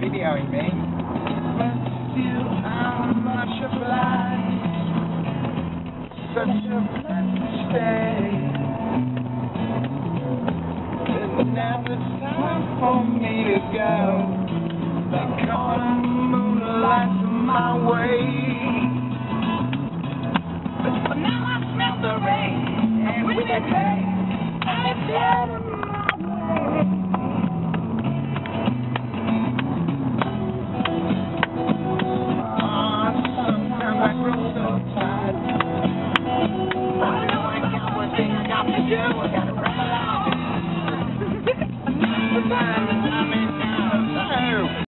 videoing me. Such a blessed day. And now it's time for me to go. My way. But now I smell the rain. And with it, Yeah.